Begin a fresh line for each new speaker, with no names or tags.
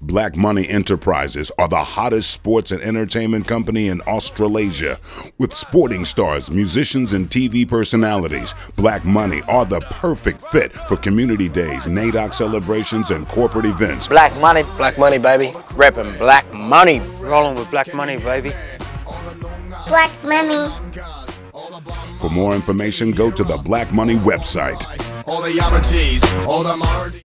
Black Money Enterprises are the hottest sports and entertainment company in Australasia. With sporting stars, musicians, and TV personalities, Black Money are the perfect fit for community days, NAIDOC celebrations, and corporate events.
Black Money.
Black Money, baby.
Reppin' Black Money. Rolling with Black Money, baby.
Black Money.
For more information, go to the Black Money website.
All the all the